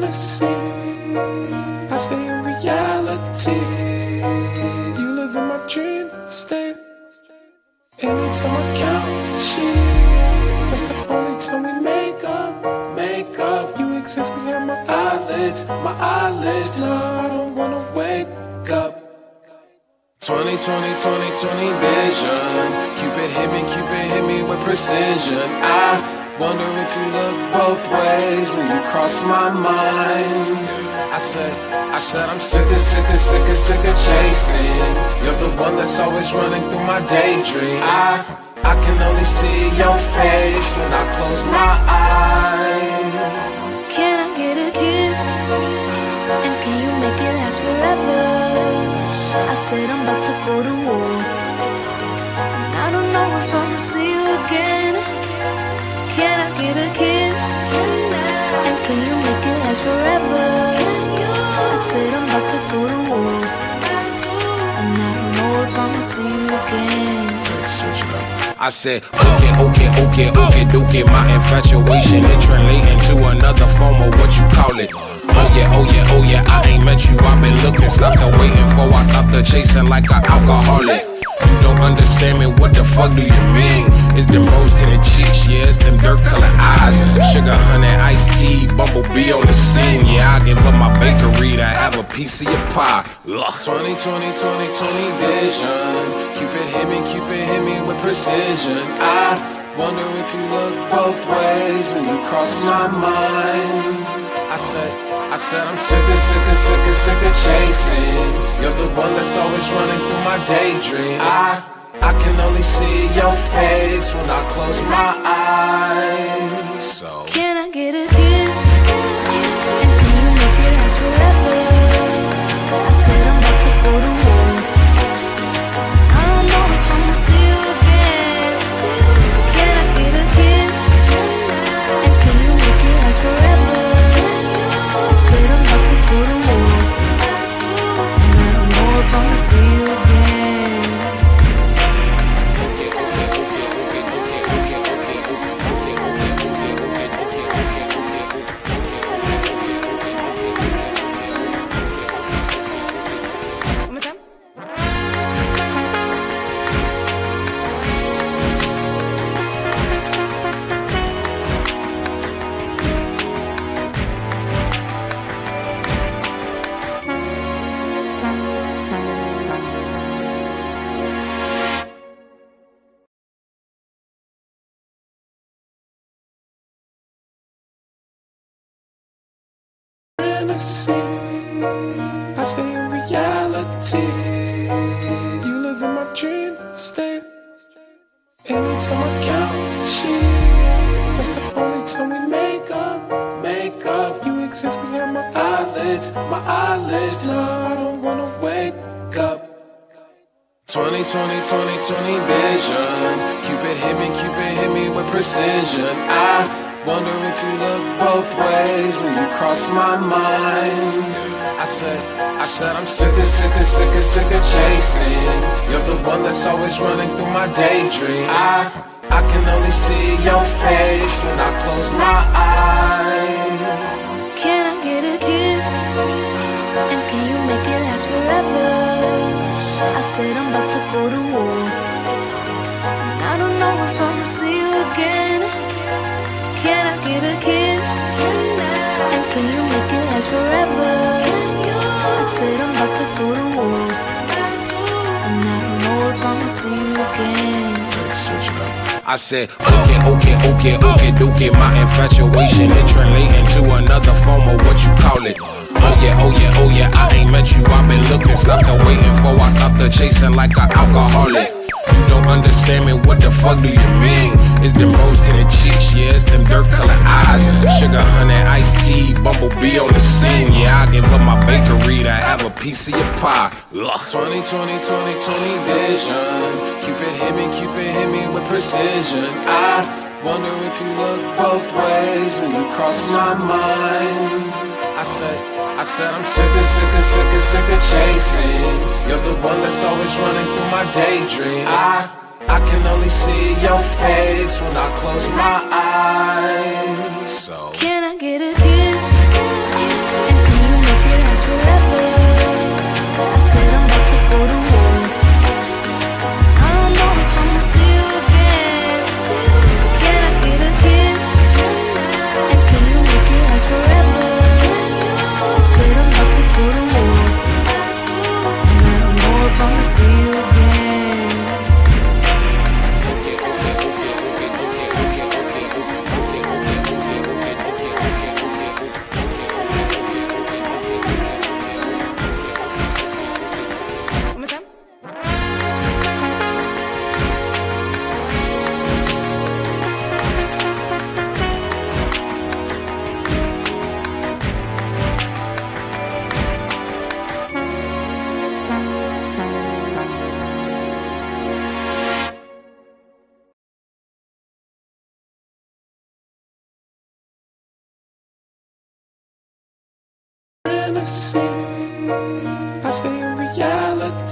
fantasy. I stay in reality. You live in my dream state. Anytime I count sheep, that's the only time we make up, make up. You exist behind my eyelids, my eyelids. No, I don't wanna wake up. 20, 20, 20, 20 vision. Cupid hit me, Cupid hit me with precision. I wonder if you look both ways when you cross my mind. I said, I said I'm sick of, sick of, sick of, sick of chasing. You're the one that's always running through my daydream. I, I can only see your face when I close my eyes. Can I get a kiss? And can you make it last forever? I said I'm about to go to war. I said, okay, okay, okay, okay, okay, my infatuation it translating to another form of what you call it. Oh yeah, oh yeah, oh yeah, I ain't met you, I've been looking, the waiting for, I stopped the chasing like an alcoholic. Don't understand me, what the fuck do you mean? It's them rose to the cheeks, yeah, it's them dirt colored eyes. Sugar, honey, iced tea, bumblebee on the scene. Yeah, I give up my bakery to have a piece of your pie. Ugh. 20, 20, 20, 20 vision. Cupid hit me, Cupid hit me with precision. I wonder if you look both ways when you cross my mind. I said, I said I'm sick of, sick of, sick of, sick of chasing. You're the one that's always running through my daydream. I, I can only see your face when I close my eyes. Eyelids, my eyelids. I don't wanna wake up. 20, 20, 20, 20 vision. Cupid hit me, Cupid hit me with precision. I wonder if you look both ways when you cross my mind. I said, I said I'm sick of, sick of, sick of, sick of chasing. You're the one that's always running through my daydream. I, I can only see your face when I close my eyes. Can I get forever? I said I'm about to go to war. And I don't know if I'ma see you again. Can I get a kiss? And can you make it last forever? I said I'm about to go to war. And I don't know if I'ma see you again. I said, okay, okay, okay, okay, okay, my infatuation it translating to another form of what you call it. Oh yeah, oh yeah, oh yeah, I ain't met you, I've been looking, stopped the waiting for, I stopped the chasing like an alcoholic. You don't understand me, what the fuck do you mean? It's them rose to the cheeks, yeah, it's them dirt colored eyes. Sugar, honey, iced tea, bumblebee on the scene. Yeah, I give up my bakery to have a piece of your pie. Ugh. 20, 20, 20, 20 vision. Cupid hit me, Cupid hit me with precision. I wonder if you look both ways when you cross my mind. I said, I said I'm sick of, sick of, sick of, sick of chasing. You're the one that's always running through my daydream. I, I can only see your face when I close my eyes. So.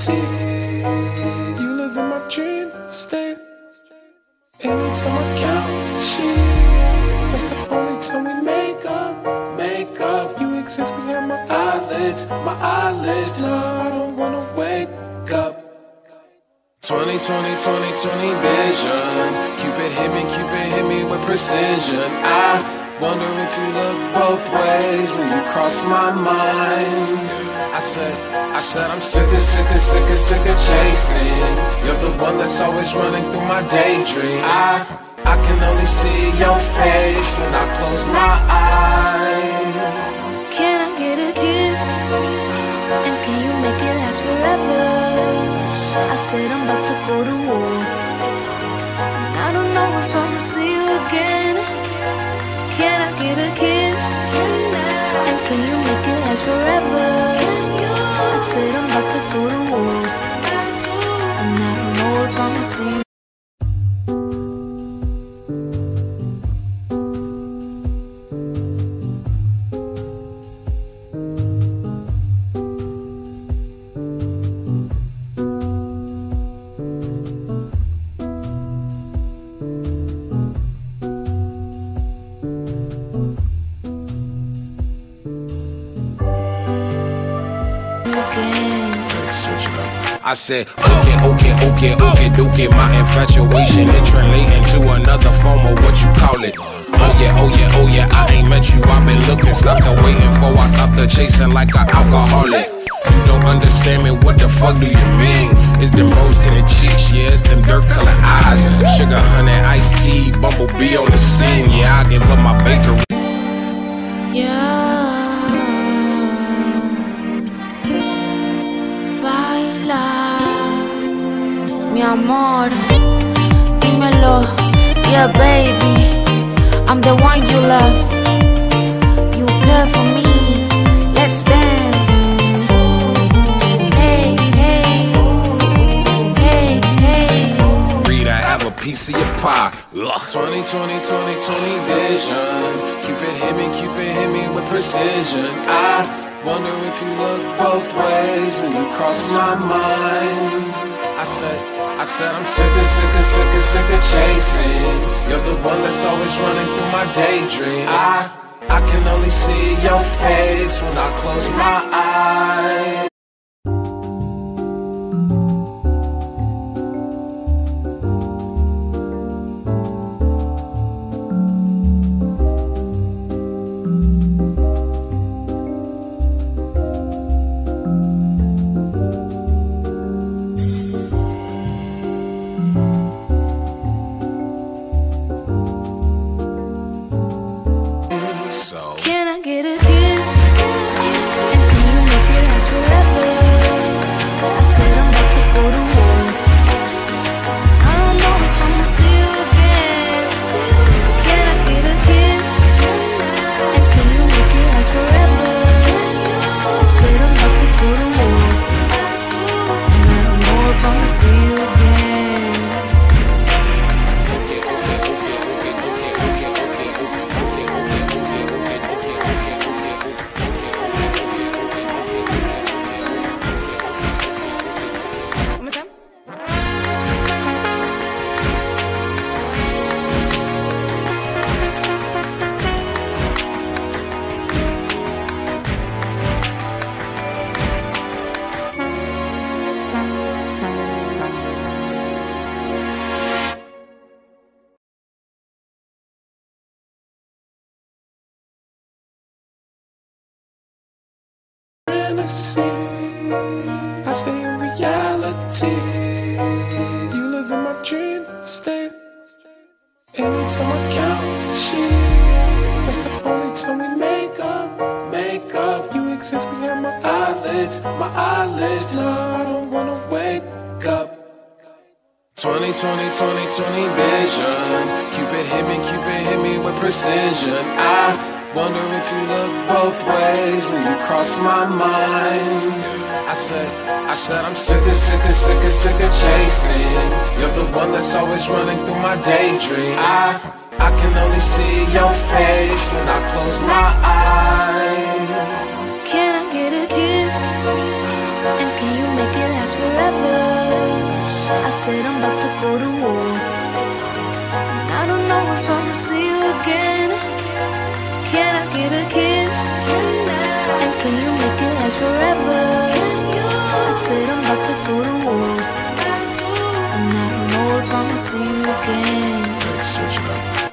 Reality. You live in my dream state. Anytime I count sheep, that's the only time we make up, make up. You exist behind my eyelids, my eyelids. No, I don't wanna wake up. 20, 20, 20, 20 vision. Cupid hit me, Cupid hit me with precision. I wonder if you look both ways when you cross my mind. I said, I said I'm sick of, sick of, sick of, sick of chasing. You're the one that's always running through my daydream. I, I can only see your face when I close my eyes. Can I get a kiss? And can you make it last forever? I said I'm about to go to war. I said, okay, okay, okay, okay, dookie. My infatuation it translating to another form of what you call it. Oh yeah, oh yeah, oh yeah, I ain't met you. I've been looking, stuck and waiting for. I stopped the chasing like an alcoholic. You don't understand me, what the fuck do you mean? It's them rose the cheeks, yeah, it's them dirt colored eyes. Sugar, honey, iced tea, bumblebee on the scene. Yeah, I give up my bakery. Amor, dímelo, yeah baby, I'm the one you love, you care for me, let's dance. Hey, hey, hey, hey. Read, I have a piece of your pie. Ugh. 20, 20, 20, 20 vision. Cupid hit me, Cupid hit me with precision. I wonder if you look both ways when you cross my mind. I said, I said I'm sick of, sick of, sick of, sick of chasing. You're the one that's always running through my daydream. I, I can only see your face when I close my eyes. Fantasy. I stay in reality. You live in my dream state. Anytime I count sheep, that's the only time we make up, make up. You exist behind my eyelids, my eyelids. No, I don't wanna wake up. 20, 20, 20, 20 vision. Cupid hit me, Cupid hit me with precision. I Wonder if you look both ways when you cross my mind. I said, I said, I'm sick of, sick of, sick of, sick of chasing. You're the one that's always running through my daydream. I, I can only see your face when I close my eyes. Can I get a kiss? And can you make it last forever? I said I'm about to go to war. it a kiss? Can I? And can you make it last forever? Can you? I said I'm about to go to war. I'm not know if I'ma see you again.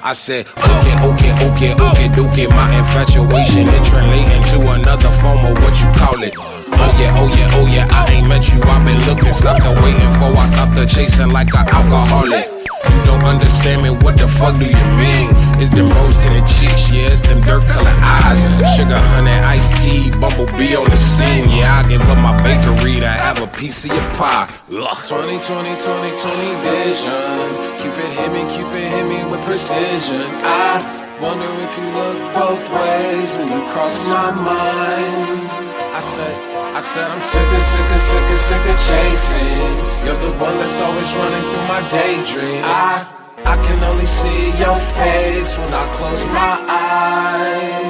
I said, okay, okay, okay, okay, okay, my infatuation and translating to another form of what you call it. Oh yeah, oh yeah, oh yeah, I ain't met you, I've been looking, stuck and waiting for, I stopped the chasing like an alcoholic. You don't understand me, what the fuck do you mean? It's them rose to the cheeks, yeah. It's them dirt color eyes. Sugar, honey, iced tea, bumblebee on the scene. Yeah, I give up my bakery to have a piece of your pie. Ugh. 20, 20, 20, 20 vision. Cupid hit me, Cupid hit me with precision. I wonder if you look both ways when you cross my mind. I said, I said I'm sick of, sick of, sick of, sick of chasing. You're the one that's always running through my daydream. I, I can only see your face when I close my eyes.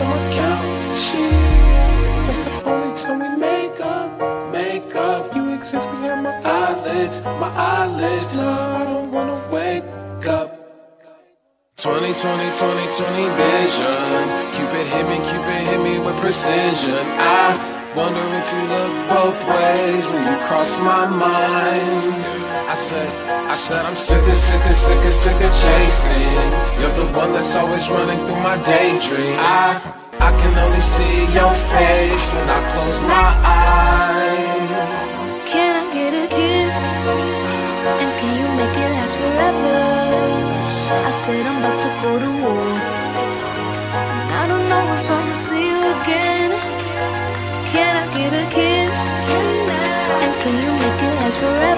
I count sheep, that's the only time we make up, make up. You exist behind my eyelids, my eyelids. No, I don't wanna wake up. 20, 20, 20, 20 vision. Cupid hit me, Cupid hit me with precision. I wonder if you look both ways when you cross my mind. I said, I said I'm sick of, sick of, sick of, sick of chasing. You're the one that's always running through my daydream. I, I can only see your face when I close my eyes. Can I get a kiss? And can you make it last forever? I said I'm about to go to war. And I don't know if I'ma see you again. Can I get a kiss? And can you make it last forever?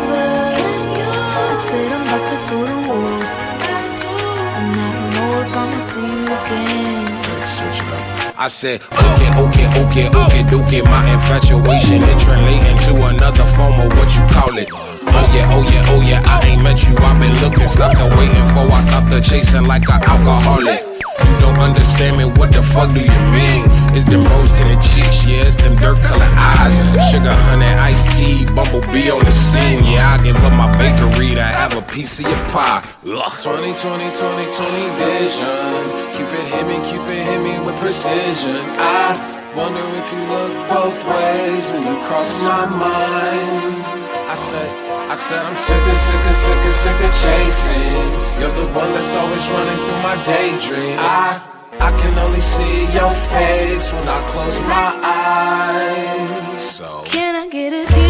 I said, okay, okay, okay, okay, okay. My infatuation it translating to another form of what you call it. Oh yeah, oh yeah, oh yeah. I ain't met you. I've been looking, stopped waiting for. I stopped the chasing like an alcoholic. Understand me. What the fuck do you mean? It's them rose to the cheeks, yeah. It's them dirt color eyes. Sugar, honey, iced tea, bumblebee on the scene. Yeah, I give up my bakery to have a piece of your pie. Ugh. 20, 20, 20, 20 vision. Cupid hit me, Cupid hit me with precision. I wonder if you look both ways when you cross my mind. I said, I said I'm sick of, sick of, sick of, sick of chasing. You're the one that's always running through my daydream. I, I can only see your face when I close my eyes. So. Can I get a kiss?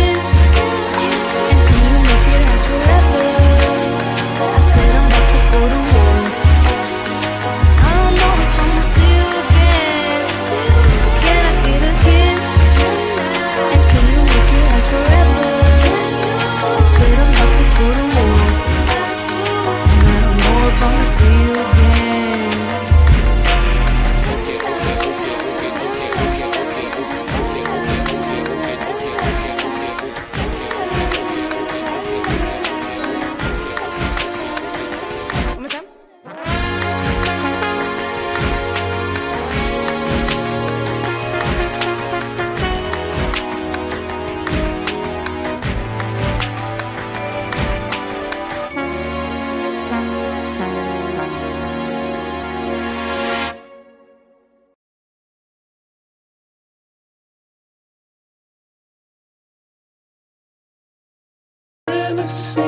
Fantasy.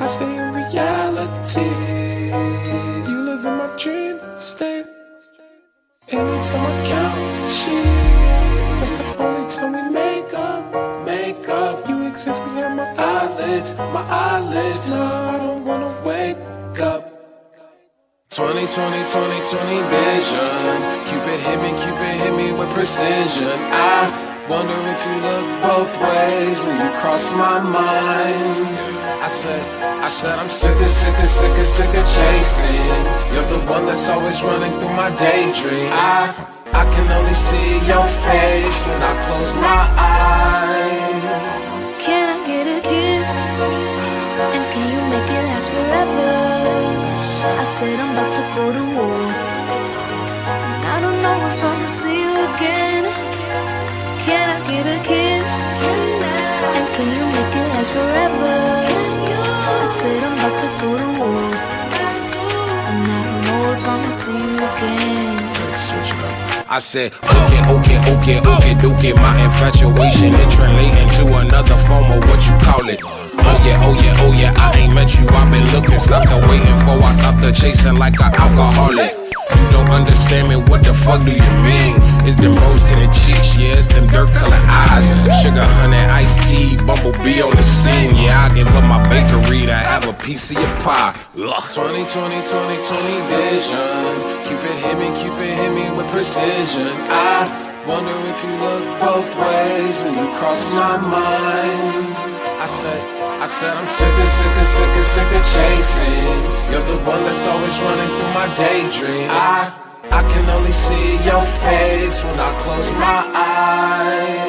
I stay in reality. You live in my dream state. Anytime I count sheep, that's the only time we make up, make up. You exist behind my eyelids, my eyelids. No, I don't wanna wake up. 20, 20, 20, 20 vision. Cupid hit me, Cupid hit me with precision. I wonder if you look both ways when you cross my mind. I said, I said I'm sick of, sick of, sick of, sick of chasing. You're the one that's always running through my daydream. I, I can only see your face when I close my eyes. Can I get a kiss? And can you make it last forever? I said I'm about to go to war. I don't know if I'ma see you again. Can you make it last forever? I said I'm about to go to war. And I don't know if I'ma see you again. I said, okay, okay, okay, okay, okay. My infatuation interrelating to another form of what you call it. Oh yeah, oh yeah, oh yeah. I ain't met you. I've been looking, stopped the waiting for. I stopped the chasing like an alcoholic. You don't understand me. What the fuck do you mean? It's them rose to the cheeks, yeah. It's them dirt colored eyes. Sugar, honey, iced tea, bumblebee on the scene. Yeah, I give up my bakery to have a piece of your pie. Ugh. 20, 20, 20, 20 vision. Cupid hit me, Cupid hit me with precision. I wonder if you look both ways when you cross my mind. I said, I said I'm sick of, sick of, sick of, sick of chasing. You're the one that's always running through my daydream. I, I can only see your face when I close my eyes.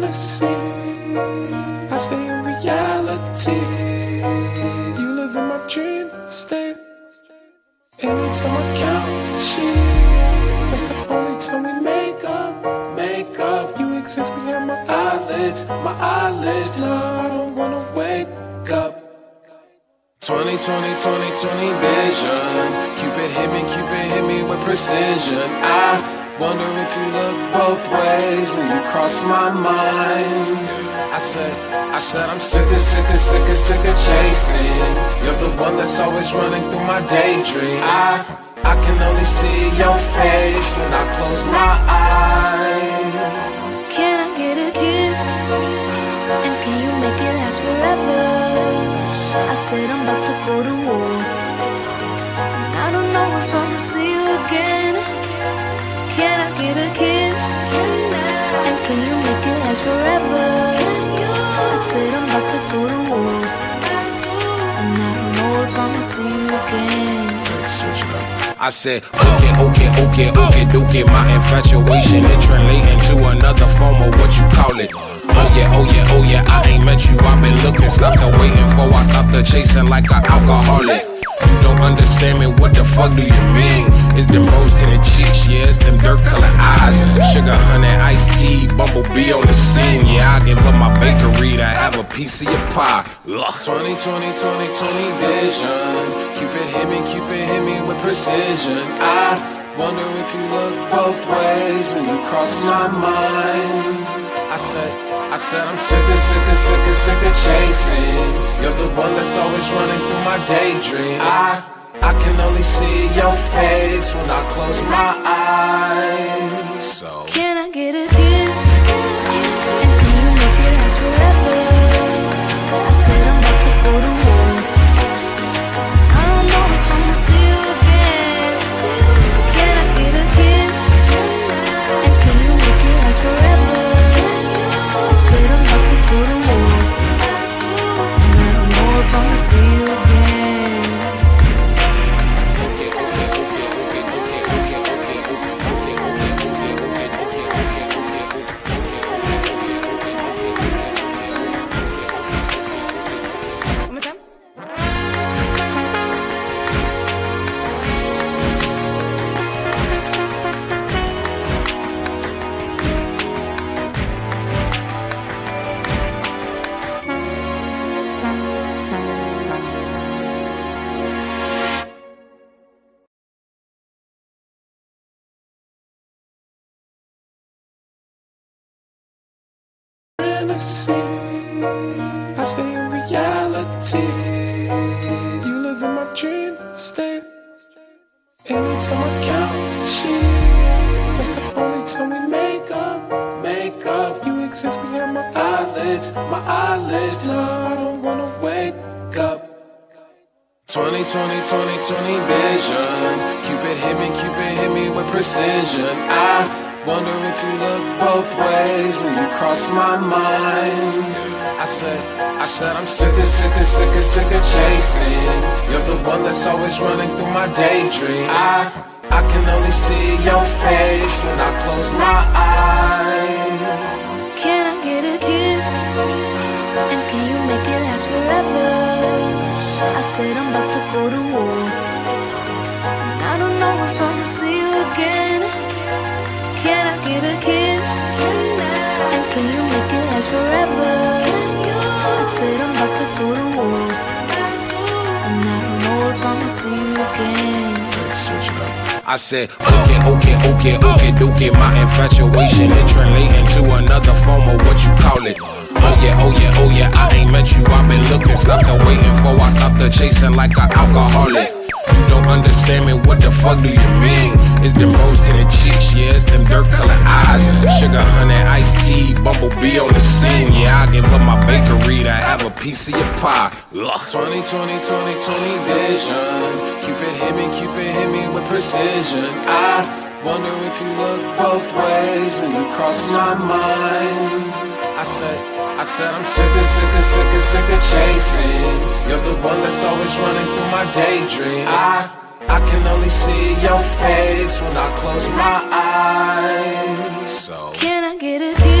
Fantasy. I stay in reality. You live in my dream state. Anytime I count sheep, that's the only time we make up, make up. You exist behind my eyelids, my eyelids. No, I don't wanna wake up. 20, 20, 20, 20 vision. Cupid hit me, Cupid hit me with precision. I wonder if you look both ways when you cross my mind. I said, I said I'm sick of, sick of, sick of, sick of chasing. You're the one that's always running through my daydream. I, I can only see your face when I close my eyes. Can I get a kiss? And can you make it last forever? I said I'm about to go to war. And I don't know if I'ma see you again. Can I get a kiss? And can you make it last forever? I said I'm about to go to war. And I don't know if I'ma see you again. I said, okay, okay, okay, okay, okay. My infatuation interrelating to another form of what you call it. Oh yeah, oh yeah, oh yeah. I ain't met you. I've been looking, stopped and waiting for. I stopped the chasing like an alcoholic. You don't understand me. What the fuck do you mean? It's them rose to the cheeks, yeah. It's them dirt color eyes. Sugar, honey, iced tea, bumblebee on the scene. Yeah, I give up my bakery to have a piece of your pie. Ugh. 20, 20, 20, 20 vision. Cupid hit me, Cupid hit me with precision. I wonder if you look both ways when you cross my mind. I said, I said I'm sick of, sick of, sick of, sick of chasing. You're the one that's always running through my daydream. I, I can only see your face when I close my eyes. Precision. I wonder if you look both ways when you cross my mind. I said, I said I'm sick of, sick of, sick of, sick of chasing. You're the one that's always running through my daydream. I, I can only see your face when I close my eyes. Can I get a kiss? And can you make it last forever? I said I'm about to go to war. Again. Can I get a kiss? And can you make it last forever? I said I'm about to go to war. And I don't know if I'ma see you again. I said, okay, okay, okay, okay, okay. My infatuation translating to another form of what you call it. Oh yeah, oh yeah, oh yeah. I ain't met you. I've been looking, stopped the waiting for. I stopped the chasing like an alcoholic. You don't understand me. What the fuck do you mean? It's them rose to the cheeks, yeah. It's them dirt colored eyes. Sugar, honey, iced tea, bumblebee on the scene. Yeah, I give up my bakery to have a piece of your pie. Ugh. 20, 20, 20, 20 vision. Cupid hit me, Cupid hit me with precision. I wonder if you look both ways when you cross my mind. I said, I said I'm sick of, sick of, sick of, sick of chasing. You're the one that's always running through my daydream. I, I can only see your face when I close my eyes. So. Can I get a?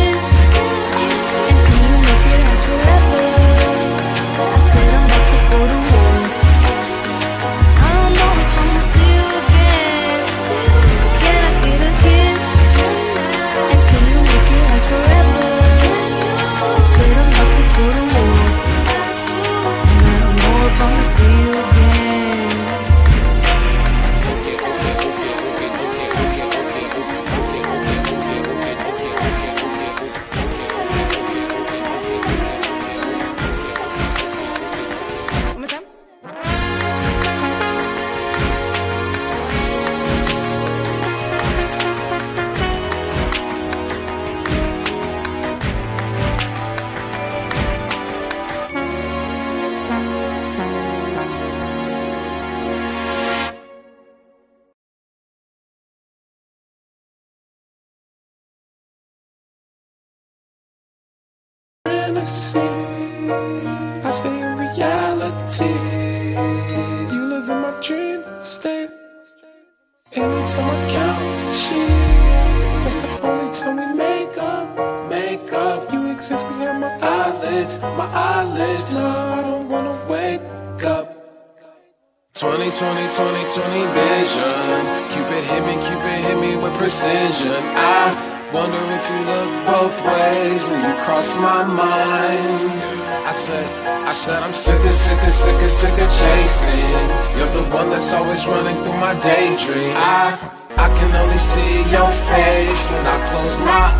Fantasy. I stay in reality. You live in my dream state. Anytime I count sheep, that's the only time we make up, make up. You exist behind my eyelids, my eyelids. No, I don't wanna wake up. 20, 20, 20, 20 vision. Cupid hit me, Cupid hit me with precision. I wonder if you look both ways when you cross my mind. I said, I said I'm sick of, sick of, sick of, sick of chasing. You're the one that's always running through my daydream. I, I can only see your face when I close my eyes.